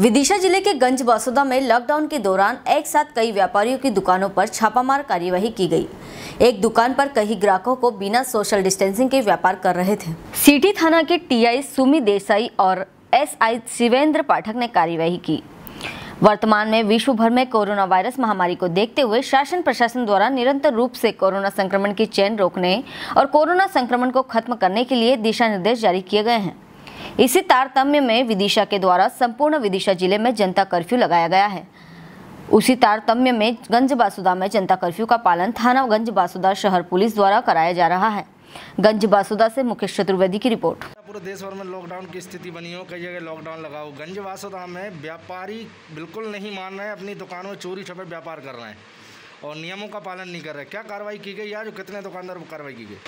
विदिशा ज़िले के गंज बासुदा में लॉकडाउन के दौरान एक साथ कई व्यापारियों की दुकानों पर छापामार कार्यवाही की गई। एक दुकान पर कई ग्राहकों को बिना सोशल डिस्टेंसिंग के व्यापार कर रहे थे। सिटी थाना के टीआई सुमी देसाई और एसआई शिवेंद्र पाठक ने कार्यवाही की। वर्तमान में विश्व भर में कोरोना वायरस महामारी को देखते हुए शासन प्रशासन द्वारा निरंतर रूप से कोरोना संक्रमण की चेन रोकने और कोरोना संक्रमण को खत्म करने के लिए दिशा निर्देश जारी किए गए हैं। इसी तारतम्य में विदिशा के द्वारा संपूर्ण विदिशा ज़िले में जनता कर्फ्यू लगाया गया है। उसी तारतम्य में गंज बासुदा में जनता कर्फ्यू का पालन थाना गंज बासुदा शहर पुलिस द्वारा कराया जा रहा है। गंज बासुदा से मुकेश चतुर्वेदी की रिपोर्ट। पूरे देश भर में लॉकडाउन की स्थिति बनी हो, कई जगह लॉकडाउन लगा हो गंज बासुदा में व्यापारी बिल्कुल नहीं मान रहे, अपनी दुकानों में चोरी छपे व्यापार कर रहे हैं। और नियमों का पालन नहीं कर रहे। क्या कार्रवाई की गई आज? कितने दुकानदार पर कार्रवाई की गई?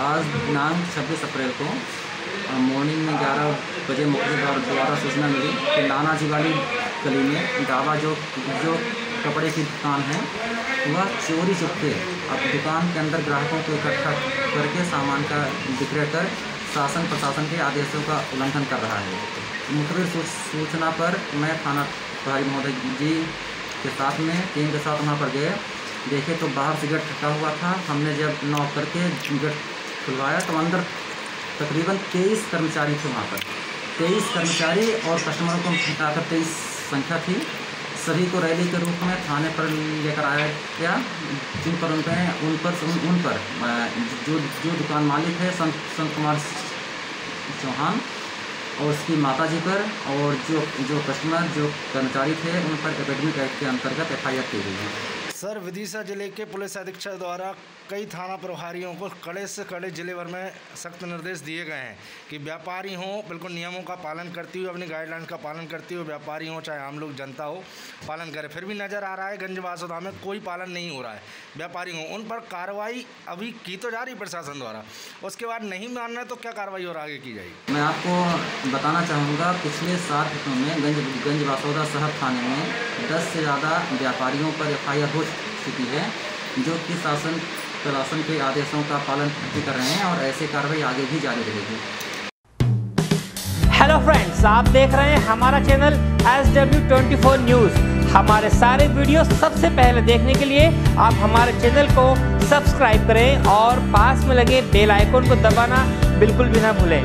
आज दिनांक छब्बीस अप्रैल को मॉर्निंग में ग्यारह बजे मुख्य द्वारा सूचना मिली कि नाना जी वाली गली में दावा जो जो कपड़े की दुकान है, वह चोरी चुपके अब दुकान के अंदर ग्राहकों को इकट्ठा करके सामान का विक्रय कर शासन प्रशासन के आदेशों का उल्लंघन कर रहा है। मुखबिर सूचना पर मैं थाना प्रभारी महोदय जी के साथ में, टीम के साथ वहाँ पर गए। देखे तो बाहर से गेट ठका हुआ था। हमने जब नॉक करके गेट खुलवाया तो अंदर तकरीबन तेईस कर्मचारी थे वहाँ पर। तेईस कर्मचारी और कस्टमरों को मिटाकर तेईस संख्या थी। सभी को रैली के रूप में थाने पर लेकर आया गया। जिन पर उनके उन पर उन, उन पर जो जो दुकान मालिक है संत संत कुमार चौहान और उसकी माता जी पर और जो जो कस्टमर जो कर्मचारी थे उन पर एकेडमिक एक्ट के अंतर्गत एफ़ आई आर की गई है। सर, विदिशा ज़िले के पुलिस अधीक्षक द्वारा कई थाना प्रभारियों को कड़े से कड़े ज़िले भर में सख्त निर्देश दिए गए हैं कि व्यापारी हों, बिल्कुल नियमों का पालन करते हुए अपनी गाइडलाइंस का पालन करते हुए व्यापारी हों, चाहे आम लोग, जनता हो, पालन करें। फिर भी नज़र आ रहा है, गंज वासुदा में कोई पालन नहीं हो रहा है। व्यापारी हों, उन पर कार्रवाई अभी की तो जा रही प्रशासन द्वारा। उसके बाद नहीं मानना है तो क्या कार्रवाई और आगे की जाएगी? मैं आपको बताना चाहूँगा, पिछले सात दिनों में गंज गंज बासौदा शहर थाने में दस से ज़्यादा व्यापारियों पर एफ़ आई आर हो चुकी है, जो कि शासन, प्रशासन के आदेशों का पालन कर रहे हैं और ऐसी कार्रवाई आगे भी जारी रहेगी। हेलो फ्रेंड्स आप देख रहे हैं हमारा channel S W twenty four news हमारे सारे वीडियो सबसे पहले देखने के लिए आप हमारे चैनल को सब्सक्राइब करें और पास में लगे बेल आइकन को दबाना बिल्कुल भी ना भूलें।